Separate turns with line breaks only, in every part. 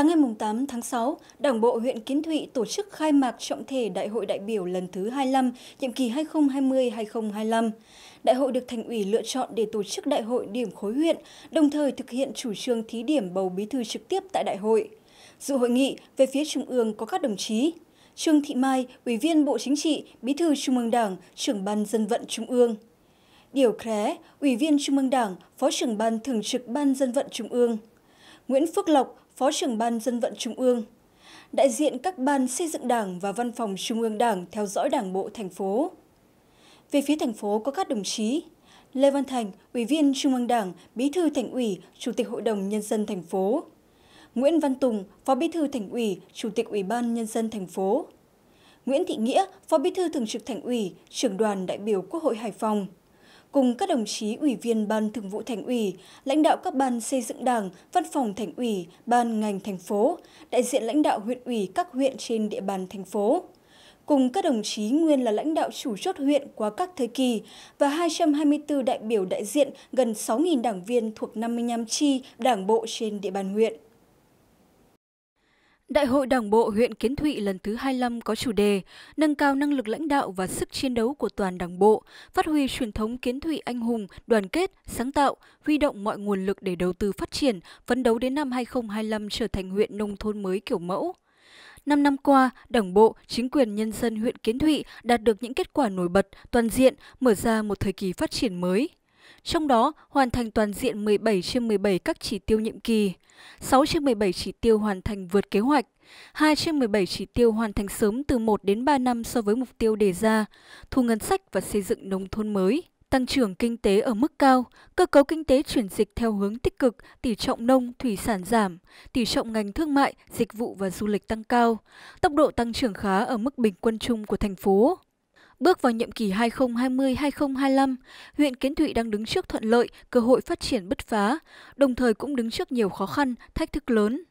Sáng ngày 8 tháng 6, Đảng bộ huyện Kiến Thụy tổ chức khai mạc trọng thể Đại hội đại biểu lần thứ 25, nhiệm kỳ 2020-2025. Đại hội được thành ủy lựa chọn để tổ chức đại hội điểm khối huyện, đồng thời thực hiện chủ trương thí điểm bầu bí thư trực tiếp tại đại hội. Dự hội nghị, về phía Trung ương có các đồng chí Trương Thị Mai, Ủy viên Bộ Chính trị, Bí thư Trung ương Đảng, trưởng ban dân vận Trung ương. Điều Khé, Ủy viên Trung ương Đảng, Phó trưởng ban thường trực Ban dân vận Trung ương. Nguyễn Phước Lộc, Phó trưởng Ban Dân vận Trung ương, đại diện các ban xây dựng Đảng và Văn phòng Trung ương Đảng theo dõi Đảng bộ thành phố. Về phía thành phố có các đồng chí Lê Văn Thành, Ủy viên Trung ương Đảng, Bí thư Thành ủy, Chủ tịch Hội đồng Nhân dân thành phố. Nguyễn Văn Tùng, Phó Bí thư Thành ủy, Chủ tịch Ủy ban Nhân dân thành phố. Nguyễn Thị Nghĩa, Phó Bí thư Thường trực Thành ủy, Trưởng đoàn đại biểu Quốc hội Hải Phòng cùng các đồng chí ủy viên Ban Thường vụ Thành ủy, lãnh đạo các ban xây dựng Đảng, Văn phòng Thành ủy, ban ngành thành phố, đại diện lãnh đạo huyện ủy các huyện trên địa bàn thành phố cùng các đồng chí nguyên là lãnh đạo chủ chốt huyện qua các thời kỳ và 224 đại biểu đại diện gần 6.000 đảng viên thuộc 55 chi đảng bộ trên địa bàn huyện. Đại hội Đảng bộ huyện Kiến Thụy lần thứ 25 có chủ đề nâng cao năng lực lãnh đạo và sức chiến đấu của toàn Đảng bộ, phát huy truyền thống Kiến Thụy anh hùng, đoàn kết, sáng tạo, huy động mọi nguồn lực để đầu tư phát triển, phấn đấu đến năm 2025 trở thành huyện nông thôn mới kiểu mẫu. Năm năm qua, Đảng bộ, chính quyền nhân dân huyện Kiến Thụy đạt được những kết quả nổi bật, toàn diện, mở ra một thời kỳ phát triển mới. Trong đó, hoàn thành toàn diện 17 trên 17 các chỉ tiêu nhiệm kỳ, 6 trên 17 chỉ tiêu hoàn thành vượt kế hoạch, 2 trên 17 chỉ tiêu hoàn thành sớm từ 1 đến 3 năm so với mục tiêu đề ra, thu ngân sách và xây dựng nông thôn mới. Tăng trưởng kinh tế ở mức cao, cơ cấu kinh tế chuyển dịch theo hướng tích cực, tỷ trọng nông, thủy sản giảm, tỷ trọng ngành thương mại, dịch vụ và du lịch tăng cao, tốc độ tăng trưởng khá ở mức bình quân chung của thành phố. Bước vào nhiệm kỳ 2020-2025, huyện Kiến Thụy đang đứng trước thuận lợi, cơ hội phát triển bứt phá, đồng thời cũng đứng trước nhiều khó khăn, thách thức lớn.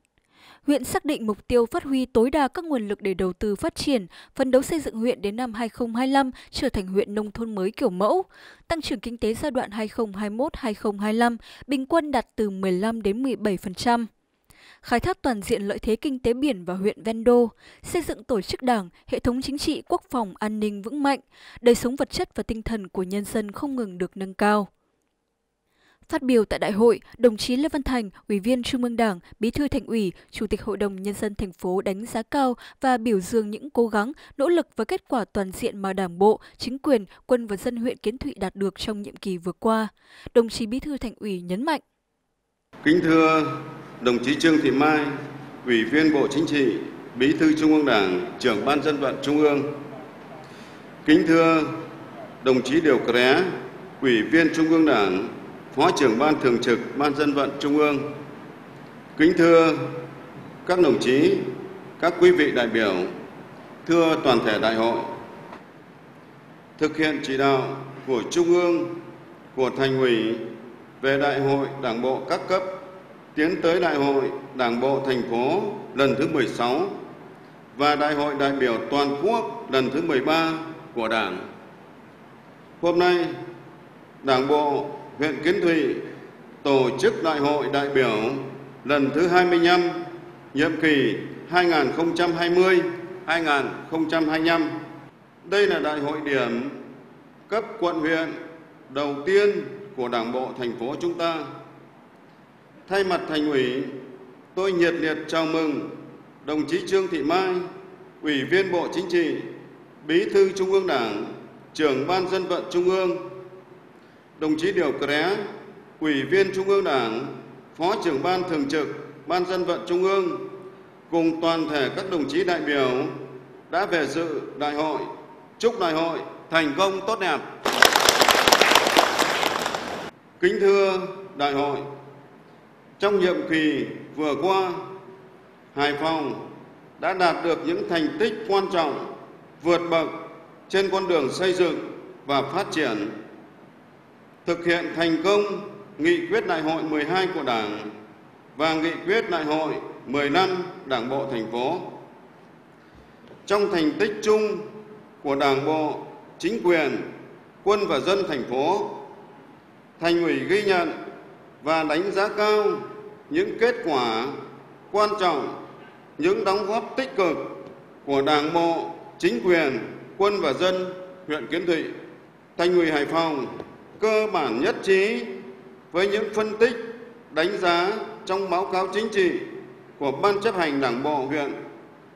Huyện xác định mục tiêu phát huy tối đa các nguồn lực để đầu tư phát triển, phấn đấu xây dựng huyện đến năm 2025 trở thành huyện nông thôn mới kiểu mẫu. Tăng trưởng kinh tế giai đoạn 2021-2025 bình quân đạt từ 15 đến 17% khai thác toàn diện lợi thế kinh tế biển và huyện ven đô, xây dựng tổ chức đảng, hệ thống chính trị, quốc phòng, an ninh vững mạnh, đời sống vật chất và tinh thần của nhân dân không ngừng được nâng cao. Phát biểu tại đại hội, đồng chí Lê Văn Thành, Ủy viên Trung ương Đảng, Bí thư Thành ủy, Chủ tịch Hội đồng Nhân dân thành phố đánh giá cao và biểu dương những cố gắng, nỗ lực và kết quả toàn diện mà Đảng bộ, chính quyền, quân và dân huyện Kiến Thụy đạt được trong nhiệm kỳ vừa qua. Đồng chí Bí thư Thành ủy nhấn mạnh.
Kính thưa đồng chí Trương Thị Mai, Ủy viên Bộ Chính trị, Bí thư Trung ương Đảng, trưởng Ban dân vận Trung ương. Kính thưa đồng chí Điều Cré, Ủy viên Trung ương Đảng, Phó trưởng Ban Thường trực Ban dân vận Trung ương. Kính thưa các đồng chí, các quý vị đại biểu, thưa toàn thể đại hội. Thực hiện chỉ đạo của Trung ương, của Thành ủy về Đại hội Đảng bộ các cấp tiến tới Đại hội Đảng bộ thành phố lần thứ 16 và Đại hội đại biểu toàn quốc lần thứ 13 của Đảng. Hôm nay, Đảng bộ huyện Kiến Thụy tổ chức Đại hội đại biểu lần thứ 25 nhiệm kỳ 2020-2025. Đây là đại hội điểm cấp quận huyện đầu tiên của Đảng bộ thành phố chúng ta Thay mặt thành ủy, tôi nhiệt liệt chào mừng đồng chí Trương Thị Mai, Ủy viên Bộ Chính trị, Bí thư Trung ương Đảng, trưởng Ban dân vận Trung ương, đồng chí Điều Cré, Ủy viên Trung ương Đảng, Phó trưởng Ban thường trực Ban dân vận Trung ương cùng toàn thể các đồng chí đại biểu đã về dự đại hội. Chúc đại hội thành công tốt đẹp. Kính thưa đại hội, trong nhiệm kỳ vừa qua, Hải Phòng đã đạt được những thành tích quan trọng vượt bậc trên con đường xây dựng và phát triển, thực hiện thành công nghị quyết đại hội 12 của Đảng và nghị quyết đại hội 15 Đảng bộ thành phố. Trong thành tích chung của Đảng bộ, chính quyền, quân và dân thành phố, thành ủy ghi nhận và đánh giá cao những kết quả quan trọng những đóng góp tích cực của Đảng bộ, chính quyền, quân và dân huyện Kiến Thụy. Thành ủy Hải Phòng cơ bản nhất trí với những phân tích, đánh giá trong báo cáo chính trị của Ban chấp hành Đảng bộ huyện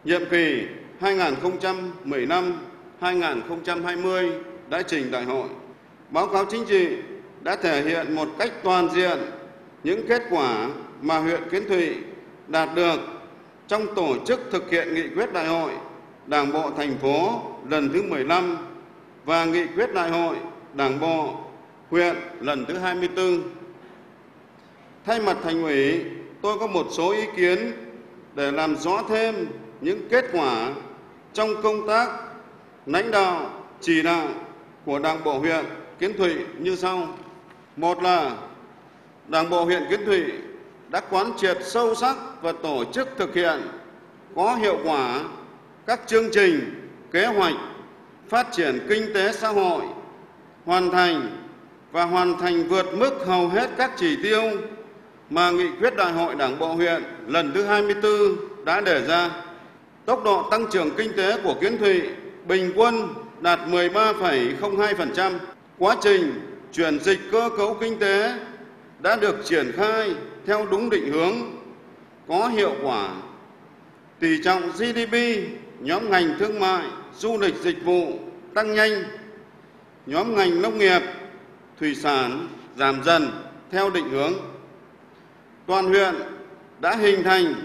nhiệm kỳ 2015-2020 đã trình đại hội. Báo cáo chính trị đã thể hiện một cách toàn diện những kết quả mà huyện Kiến Thụy đạt được trong tổ chức thực hiện nghị quyết đại hội Đảng bộ thành phố lần thứ 15 và nghị quyết đại hội Đảng bộ huyện lần thứ 24. Thay mặt thành ủy, tôi có một số ý kiến để làm rõ thêm những kết quả trong công tác lãnh đạo chỉ đạo của Đảng bộ huyện Kiến Thụy như sau. Một là Đảng bộ huyện Kiến Thụy đã quán triệt sâu sắc và tổ chức thực hiện có hiệu quả các chương trình, kế hoạch phát triển kinh tế xã hội, hoàn thành và hoàn thành vượt mức hầu hết các chỉ tiêu mà nghị quyết đại hội Đảng bộ huyện lần thứ 24 đã đề ra. Tốc độ tăng trưởng kinh tế của Kiến Thụy bình quân đạt 13,02%. Quá trình chuyển dịch cơ cấu kinh tế đã được triển khai theo đúng định hướng, có hiệu quả. Tỷ trọng GDP nhóm ngành thương mại, du lịch dịch vụ tăng nhanh, nhóm ngành nông nghiệp, thủy sản giảm dần theo định hướng. Toàn huyện đã hình thành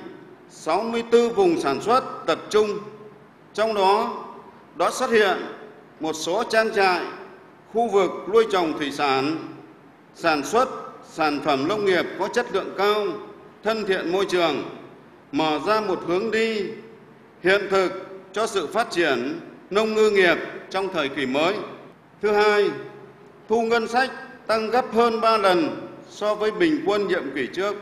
64 vùng sản xuất tập trung, trong đó đã xuất hiện một số trang trại, khu vực nuôi trồng thủy sản, sản xuất sản phẩm nông nghiệp có chất lượng cao, thân thiện môi trường, mở ra một hướng đi hiện thực cho sự phát triển nông ngư nghiệp trong thời kỳ mới. Thứ hai, thu ngân sách tăng gấp hơn 3 lần so với bình quân nhiệm kỳ trước.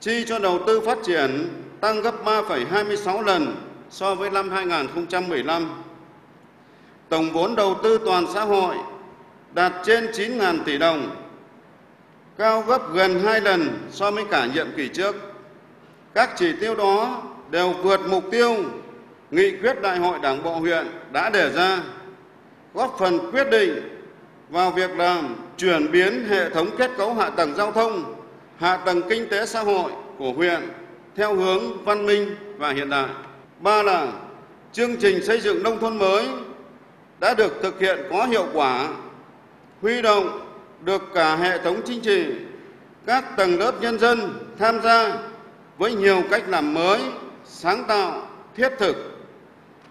Chi cho đầu tư phát triển tăng gấp 3,26 lần so với năm 2015. Tổng vốn đầu tư toàn xã hội đạt trên 9.000 tỷ đồng, cao gấp gần 2 lần so với cả nhiệm kỳ trước. Các chỉ tiêu đó đều vượt mục tiêu nghị quyết đại hội Đảng bộ huyện đã đề ra, góp phần quyết định vào việc làm chuyển biến hệ thống kết cấu hạ tầng giao thông, hạ tầng kinh tế xã hội của huyện theo hướng văn minh và hiện đại. Ba là chương trình xây dựng nông thôn mới đã được thực hiện có hiệu quả, huy động được cả hệ thống chính trị, các tầng lớp nhân dân tham gia với nhiều cách làm mới, sáng tạo, thiết thực.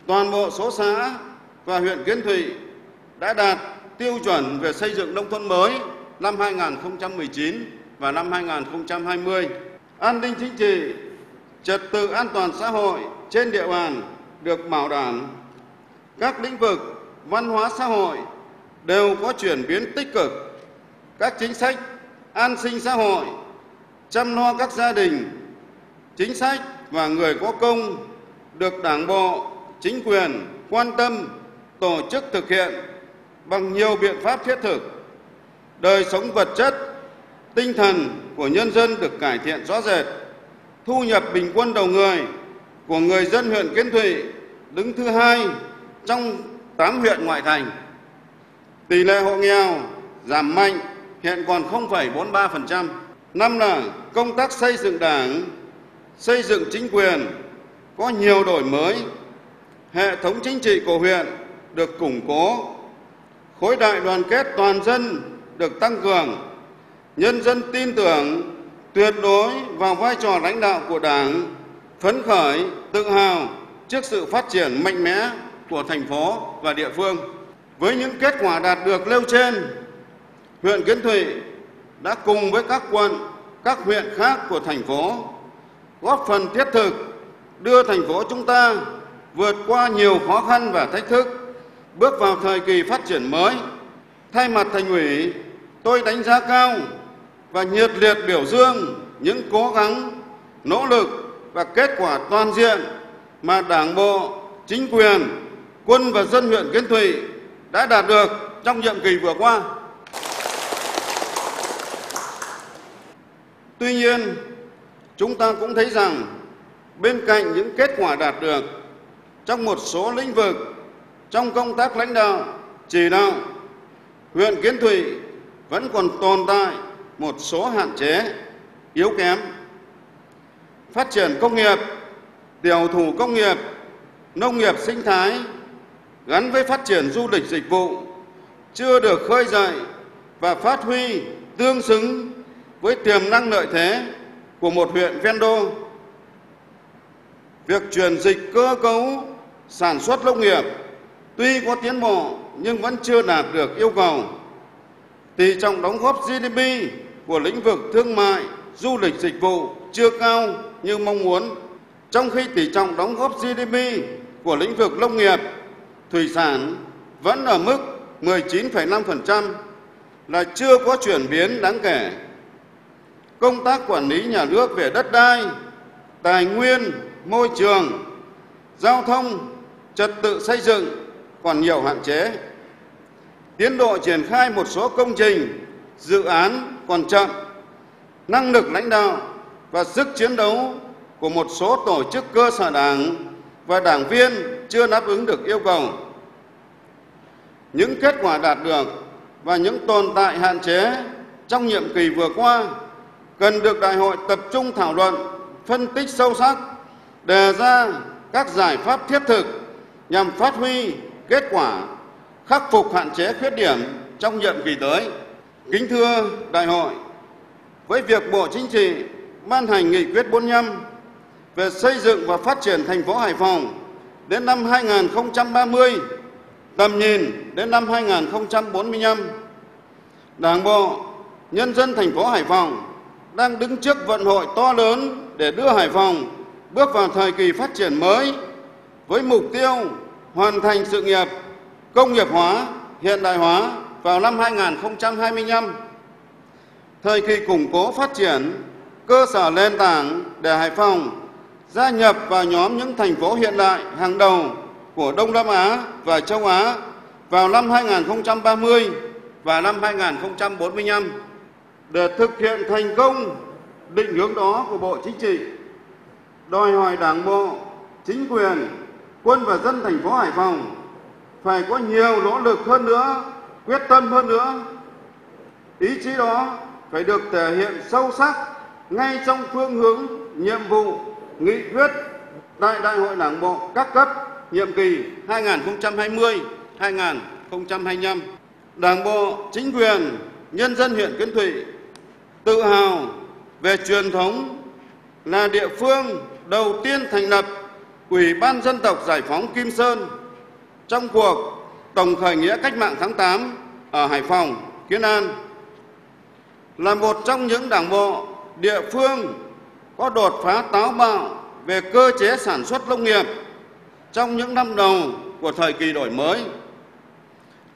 Toàn bộ số xã và huyện Kiến Thụy đã đạt tiêu chuẩn về xây dựng nông thôn mới năm 2019 và năm 2020. An ninh chính trị, trật tự an toàn xã hội trên địa bàn được bảo đảm. Các lĩnh vực văn hóa xã hội đều có chuyển biến tích cực. Các chính sách an sinh xã hội, chăm lo các gia đình, chính sách và người có công được Đảng bộ, chính quyền quan tâm tổ chức thực hiện bằng nhiều biện pháp thiết thực. Đời sống vật chất, tinh thần của nhân dân được cải thiện rõ rệt. Thu nhập bình quân đầu người của người dân huyện Kiến Thụy đứng thứ hai trong 8 huyện ngoại thành. Tỷ lệ hộ nghèo giảm mạnh hiện còn 0,43%. Năm là công tác xây dựng đảng, xây dựng chính quyền có nhiều đổi mới. Hệ thống chính trị của huyện được củng cố, khối đại đoàn kết toàn dân được tăng cường, nhân dân tin tưởng tuyệt đối vào vai trò lãnh đạo của Đảng, phấn khởi, tự hào trước sự phát triển mạnh mẽ của thành phố và địa phương. Với những kết quả đạt được nêu trên, huyện Kiến Thụy đã cùng với các quận, các huyện khác của thành phố góp phần thiết thực đưa thành phố chúng ta vượt qua nhiều khó khăn và thách thức, bước vào thời kỳ phát triển mới. Thay mặt thành ủy, tôi đánh giá cao và nhiệt liệt biểu dương những cố gắng, nỗ lực và kết quả toàn diện mà Đảng bộ, chính quyền, quân và dân huyện Kiến Thụy đã đạt được trong nhiệm kỳ vừa qua. Tuy nhiên, chúng ta cũng thấy rằng bên cạnh những kết quả đạt được trong một số lĩnh vực trong công tác lãnh đạo, chỉ đạo, huyện Kiến Thụy vẫn còn tồn tại một số hạn chế, yếu kém. Phát triển công nghiệp, tiểu thủ công nghiệp, nông nghiệp sinh thái gắn với phát triển du lịch dịch vụ chưa được khơi dậy và phát huy tương xứng với tiềm năng lợi thế của một huyện ven đô. Việc chuyển dịch cơ cấu sản xuất nông nghiệp tuy có tiến bộ nhưng vẫn chưa đạt được yêu cầu. Tỷ trọng đóng góp GDP của lĩnh vực thương mại, du lịch dịch vụ chưa cao như mong muốn, trong khi tỷ trọng đóng góp GDP của lĩnh vực nông nghiệp, thủy sản vẫn ở mức 19,5% là chưa có chuyển biến đáng kể. Công tác quản lý nhà nước về đất đai, tài nguyên, môi trường, giao thông, trật tự xây dựng còn nhiều hạn chế. Tiến độ triển khai một số công trình, dự án còn chậm. Năng lực lãnh đạo và sức chiến đấu của một số tổ chức cơ sở đảng và đảng viên chưa đáp ứng được yêu cầu. Những kết quả đạt được và những tồn tại hạn chế trong nhiệm kỳ vừa qua cần được đại hội tập trung thảo luận, phân tích sâu sắc, đề ra các giải pháp thiết thực nhằm phát huy kết quả khắc phục hạn chế khuyết điểm trong nhiệm kỳ tới. Kính thưa đại hội, với việc Bộ Chính trị ban hành nghị quyết 45 về xây dựng và phát triển thành phố Hải Phòng đến năm 2030, tầm nhìn đến năm 2045, Đảng bộ, nhân dân thành phố Hải Phòng đang đứng trước vận hội to lớn để đưa Hải Phòng bước vào thời kỳ phát triển mới với mục tiêu hoàn thành sự nghiệp công nghiệp hóa, hiện đại hóa vào năm 2025. Thời kỳ củng cố phát triển cơ sở nền tảng để Hải Phòng gia nhập vào nhóm những thành phố hiện đại hàng đầu của Đông Nam Á và châu Á vào năm 2030 và năm 2045. Để thực hiện thành công định hướng đó của Bộ Chính trị, đòi hỏi Đảng bộ, chính quyền, quân và dân thành phố Hải Phòng phải có nhiều nỗ lực hơn nữa, quyết tâm hơn nữa. Ý chí đó phải được thể hiện sâu sắc ngay trong phương hướng, nhiệm vụ, nghị quyết tại Đại hội Đảng bộ các cấp nhiệm kỳ 2020-2025. Đảng bộ, chính quyền, nhân dân huyện Kiến Thụy tự hào về truyền thống là địa phương đầu tiên thành lập Ủy ban Dân tộc Giải phóng Kim Sơn trong cuộc tổng khởi nghĩa cách mạng tháng 8 ở Hải Phòng, Kiến An là một trong những đảng bộ địa phương có đột phá táo bạo về cơ chế sản xuất nông nghiệp trong những năm đầu của thời kỳ đổi mới,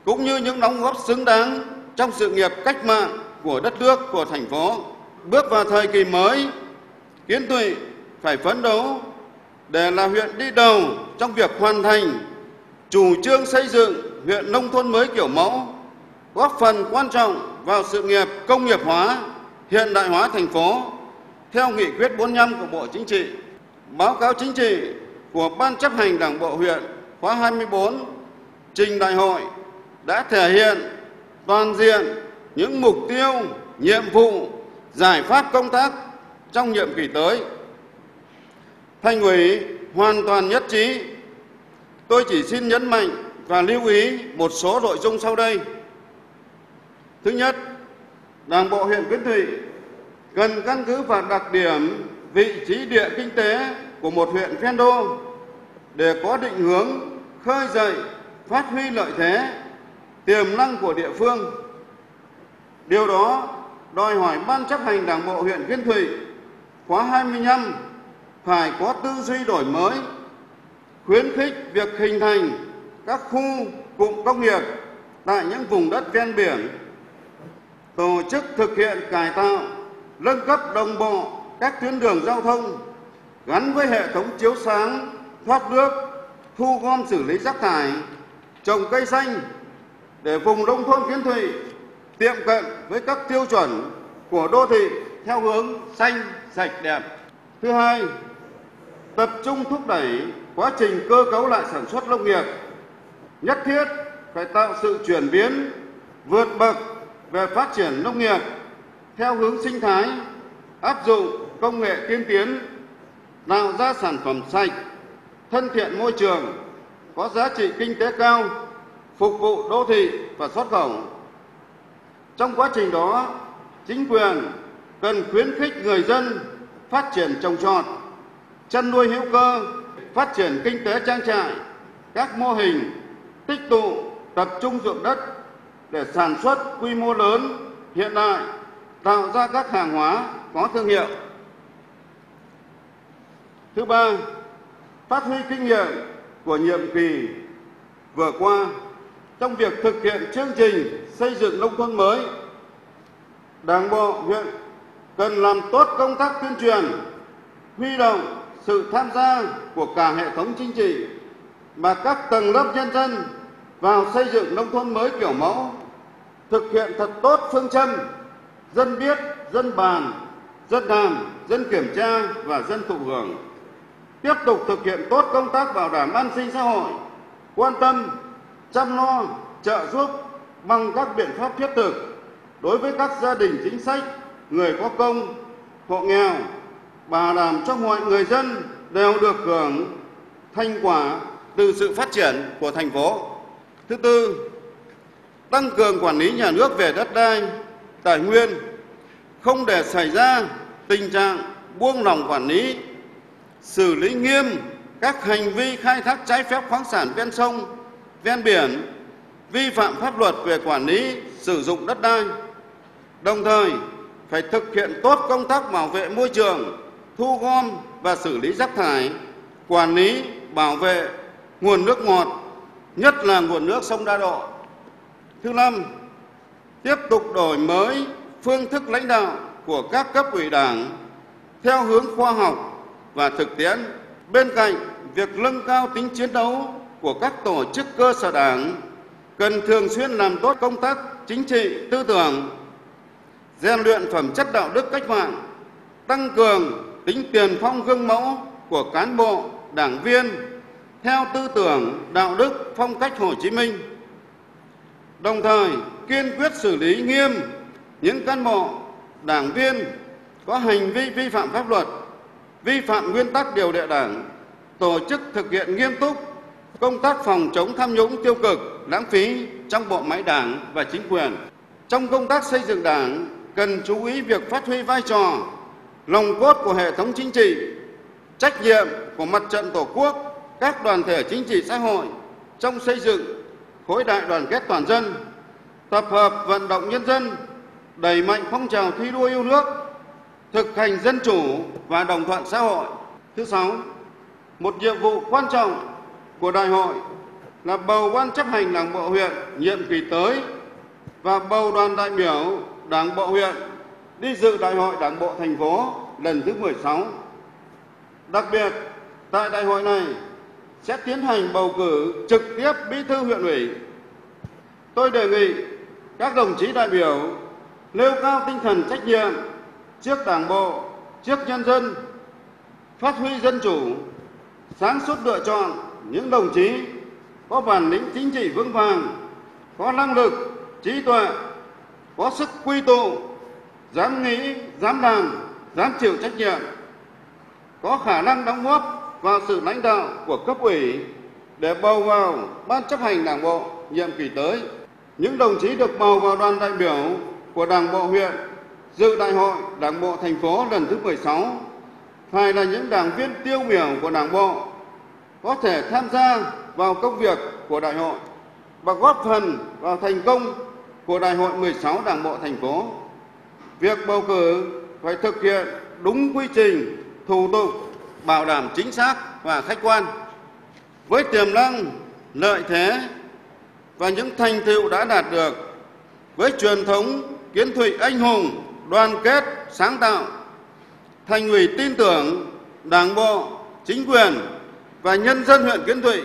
cũng như những đóng góp xứng đáng trong sự nghiệp cách mạng của đất nước, của thành phố. Bước vào thời kỳ mới, kiến tụy phải phấn đấu để là huyện đi đầu trong việc hoàn thành chủ trương xây dựng huyện nông thôn mới kiểu mẫu, góp phần quan trọng vào sự nghiệp công nghiệp hóa, hiện đại hóa thành phố theo nghị quyết 45 của Bộ Chính trị báo cáo chính trị của Ban chấp hành Đảng bộ huyện khóa 24 trình đại hội đã thể hiện toàn diện những mục tiêu, nhiệm vụ, giải pháp công tác trong nhiệm kỳ tới. Thành ủy hoàn toàn nhất trí. Tôi chỉ xin nhấn mạnh và lưu ý một số nội dung sau đây. Thứ nhất, Đảng bộ huyện Kiến Thụy cần căn cứ vào đặc điểm, vị trí địa kinh tế của một huyện ven đô để có định hướng, khơi dậy, phát huy lợi thế, tiềm năng của địa phương. Điều đó đòi hỏi ban chấp hành đảng bộ huyện Kiên Thụy khóa 25 phải có tư duy đổi mới, khuyến khích việc hình thành các khu cụm công nghiệp tại những vùng đất ven biển, tổ chức thực hiện cải tạo nâng cấp đồng bộ các tuyến đường giao thông gắn với hệ thống chiếu sáng, thoát nước, thu gom xử lý rác thải, trồng cây xanh để vùng nông thôn Kiến Thụy tiệm cận với các tiêu chuẩn của đô thị theo hướng xanh, sạch, đẹp. Thứ hai, tập trung thúc đẩy quá trình cơ cấu lại sản xuất nông nghiệp. Nhất thiết phải tạo sự chuyển biến vượt bậc về phát triển nông nghiệp theo hướng sinh thái, áp dụng công nghệ tiên tiến, tạo ra sản phẩm sạch, thân thiện môi trường, có giá trị kinh tế cao, phục vụ đô thị và xuất khẩu. Trong quá trình đó, chính quyền cần khuyến khích người dân phát triển trồng trọt, chăn nuôi hữu cơ, phát triển kinh tế trang trại, các mô hình tích tụ tập trung ruộng đất để sản xuất quy mô lớn, hiện đại, tạo ra các hàng hóa có thương hiệu. Thứ ba, phát huy kinh nghiệm của nhiệm kỳ vừa qua trong việc thực hiện chương trình xây dựng nông thôn mới. Đảng bộ huyện cần làm tốt công tác tuyên truyền, huy động sự tham gia của cả hệ thống chính trị và các tầng lớp nhân dân vào xây dựng nông thôn mới kiểu mẫu, thực hiện thật tốt phương châm dân biết, dân bàn, dân làm, dân kiểm tra và dân thụ hưởng. Tiếp tục thực hiện tốt công tác bảo đảm an sinh xã hội, quan tâm, chăm lo, trợ giúp bằng các biện pháp thiết thực đối với các gia đình chính sách, người có công, hộ nghèo, bảo đảm cho mọi người dân đều được hưởng thành quả từ sự phát triển của thành phố. Thứ tư, tăng cường quản lý nhà nước về đất đai, tài nguyên, không để xảy ra tình trạng buông lỏng quản lý, xử lý nghiêm các hành vi khai thác trái phép khoáng sản ven sông, ven biển, vi phạm pháp luật về quản lý sử dụng đất đai. Đồng thời, phải thực hiện tốt công tác bảo vệ môi trường, thu gom và xử lý rác thải, quản lý, bảo vệ nguồn nước ngọt, nhất là nguồn nước sông Đa Độ. Thứ năm, tiếp tục đổi mới phương thức lãnh đạo của các cấp ủy đảng theo hướng khoa học và thực tiễn. Bên cạnh việc nâng cao tính chiến đấu của các tổ chức cơ sở đảng, cần thường xuyên làm tốt công tác chính trị, tư tưởng, rèn luyện phẩm chất đạo đức cách mạng, tăng cường tính tiền phong gương mẫu của cán bộ, đảng viên theo tư tưởng, đạo đức, phong cách hồ chí minh đồng thời kiên quyết xử lý nghiêm những cán bộ, đảng viên có hành vi vi phạm pháp luật, vi phạm nguyên tắc điều lệ đảng, tổ chức thực hiện nghiêm túc công tác phòng chống tham nhũng tiêu cực, lãng phí trong bộ máy đảng và chính quyền. Trong công tác xây dựng đảng, cần chú ý việc phát huy vai trò lòng cốt của hệ thống chính trị, trách nhiệm của mặt trận tổ quốc, các đoàn thể chính trị xã hội trong xây dựng khối đại đoàn kết toàn dân tập hợp vận động nhân dân đẩy mạnh phong trào thi đua yêu nước thực hành dân chủ và đồng thuận xã hội thứ sáu một nhiệm vụ quan trọng của đại hội là bầu ban chấp hành đảng bộ huyện nhiệm kỳ tới và bầu đoàn đại biểu đảng bộ huyện đi dự đại hội đảng bộ thành phố lần thứ 16. Đặc biệt, tại đại hội này sẽ tiến hành bầu cử trực tiếp bí thư huyện ủy. Tôi đề nghị các đồng chí đại biểu nêu cao tinh thần trách nhiệm trước đảng bộ, trước nhân dân, phát huy dân chủ, sáng suốt lựa chọn những đồng chí có bản lĩnh chính trị vững vàng, có năng lực, trí tuệ, có sức quy tụ, dám nghĩ, dám làm, dám chịu trách nhiệm, có khả năng đóng góp và sự lãnh đạo của cấp ủy để bầu vào ban chấp hành đảng bộ nhiệm kỳ tới. Những đồng chí được bầu vào đoàn đại biểu của Đảng bộ huyện dự đại hội Đảng bộ thành phố lần thứ 16 phải là những đảng viên tiêu biểu của Đảng bộ có thể tham gia vào công việc của đại hội và góp phần vào thành công của đại hội 16 Đảng bộ thành phố. Việc bầu cử phải thực hiện đúng quy trình, thủ tục, bảo đảm chính xác và khách quan. Với tiềm năng, lợi thế và những thành tựu đã đạt được, với truyền thống kiến thụy anh hùng, đoàn kết, sáng tạo, thành ủy tin tưởng Đảng bộ, chính quyền và nhân dân huyện Kiến Thụy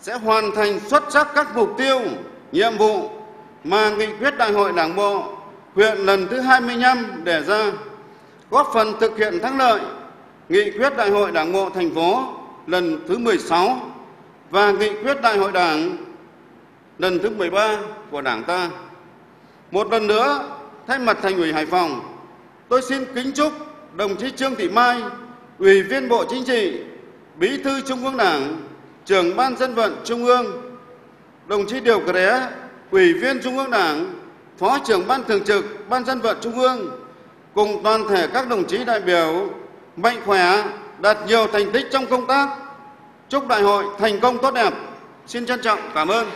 sẽ hoàn thành xuất sắc các mục tiêu, nhiệm vụ mà nghị quyết Đại hội Đảng bộ huyện lần thứ 25 đề ra, góp phần thực hiện thắng lợi nghị quyết đại hội Đảng bộ thành phố lần thứ 16 và nghị quyết đại hội Đảng lần thứ 13 của Đảng ta. Một lần nữa, thay mặt Thành ủy Hải Phòng, tôi xin kính chúc đồng chí Trương Thị Mai, Ủy viên Bộ Chính trị, Bí thư Trung ương Đảng, trưởng Ban dân vận Trung ương, đồng chí Điều Cré, Ủy viên Trung ương Đảng, Phó trưởng Ban Thường trực Ban dân vận Trung ương, cùng toàn thể các đồng chí đại biểu mạnh khỏe, đạt nhiều thành tích trong công tác. Chúc đại hội thành công tốt đẹp. Xin trân trọng cảm ơn.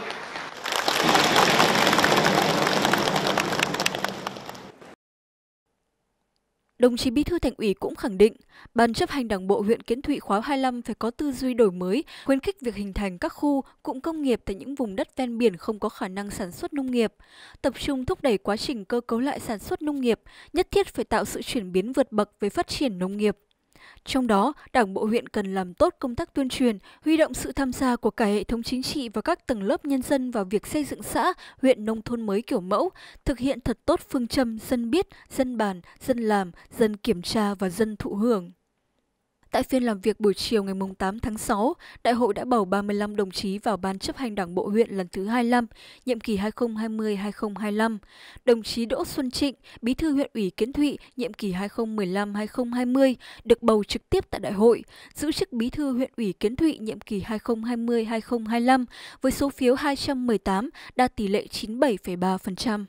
Đồng chí Bí thư Thành ủy cũng khẳng định, Ban chấp hành Đảng bộ huyện Kiến Thụy khóa 25 phải có tư duy đổi mới, khuyến khích việc hình thành các khu, cụm công nghiệp tại những vùng đất ven biển không có khả năng sản xuất nông nghiệp, tập trung thúc đẩy quá trình cơ cấu lại sản xuất nông nghiệp, nhất thiết phải tạo sự chuyển biến vượt bậc về phát triển nông nghiệp. Trong đó, Đảng bộ huyện cần làm tốt công tác tuyên truyền, huy động sự tham gia của cả hệ thống chính trị và các tầng lớp nhân dân vào việc xây dựng xã, huyện nông thôn mới kiểu mẫu, thực hiện thật tốt phương châm dân biết, dân bàn, dân làm, dân kiểm tra và dân thụ hưởng. Tại phiên làm việc buổi chiều ngày 8 tháng 6, Đại hội đã bầu 35 đồng chí vào Ban chấp hành Đảng bộ huyện lần thứ 25, nhiệm kỳ 2020-2025. Đồng chí Đỗ Xuân Trịnh, Bí thư huyện ủy Kiến Thụy, nhiệm kỳ 2015-2020, được bầu trực tiếp tại đại hội, giữ chức Bí thư huyện ủy Kiến Thụy nhiệm kỳ 2020-2025 với số phiếu 218, đạt tỷ lệ 97,3%.